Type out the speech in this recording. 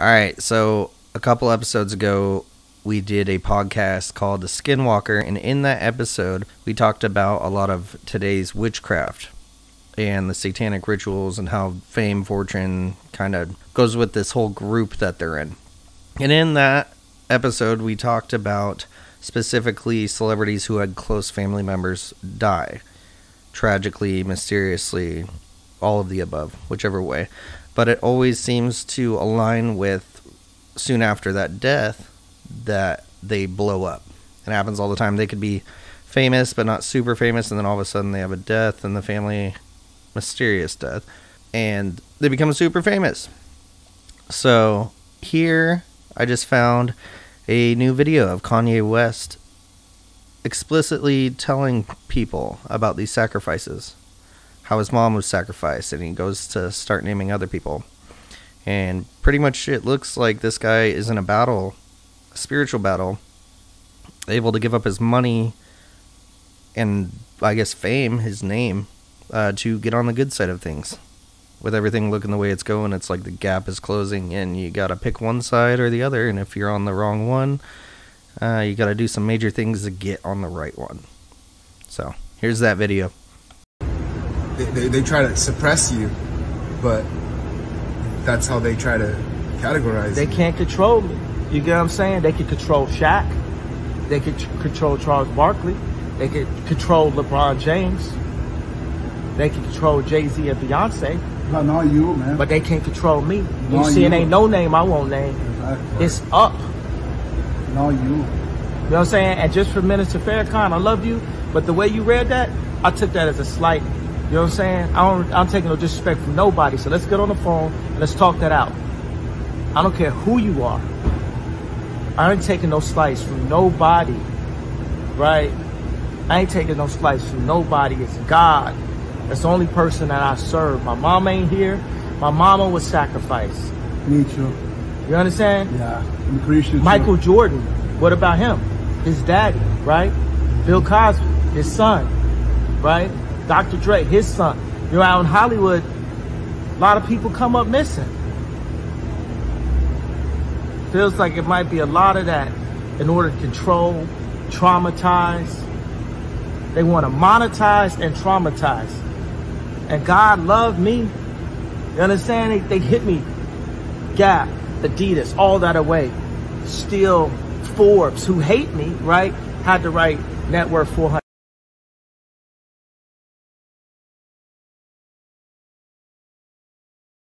All right, so a couple episodes ago, we did a podcast called The Skinwalker, and in that episode, we talked about a lot of today's witchcraft and the satanic rituals and how fame, fortune kind of goes with this whole group that they're in. And in that episode, we talked about specifically celebrities who had close family members die tragically, mysteriously, all of the above, whichever way. But it always seems to align with soon after that death that they blow up. It happens all the time. They could be famous but not super famous, and then all of a sudden they have a death in the family, mysterious death, and they become super famous. So here I just found a new video of Kanye West explicitly telling people about these sacrifices, how his mom was sacrificed, and he goes to start naming other people. And pretty much it looks like this guy is in a battle, a spiritual battle, able to give up his money and I guess fame, his name, uh, to get on the good side of things. With everything looking the way it's going, it's like the gap is closing, and you gotta pick one side or the other. And if you're on the wrong one, uh, you gotta do some major things to get on the right one. So here's that video. They, they, they try to suppress you, but that's how they try to categorize They you. can't control me. You get what I'm saying? They can control Shaq. They can tr- control Charles Barkley. They can control LeBron James. They can control Jay Z and Beyonce, But not you, man. but they can't control me. You No, see, it ain't no name I won't name. Exactly. It's up. not you. You know what I'm saying? And just for Minister Farrakhan, I love you, but the way you read that, I took that as a slight. You know what I'm saying? I don't, I'm taking no disrespect from nobody. So let's get on the phone and let's talk that out. I don't care who you are. I ain't taking no slice from nobody. Right? I ain't taking no slice from nobody. It's God. That's the only person that I serve. My mom ain't here. My mama was sacrificed. Me too. You understand? Yeah. I'm Christian. Michael. Jordan, what about him? His daddy, right? Bill Cosby, his son, right? Dr. Dre, his son. You know, out in Hollywood, a lot of people come up missing. Feels like it might be a lot of that in order to control, traumatize. They want to monetize and traumatize. And God loved me. You understand? They, they hit me. Gap, Adidas, all that away. Still, Forbes, who hate me, right, had to write net worth 400.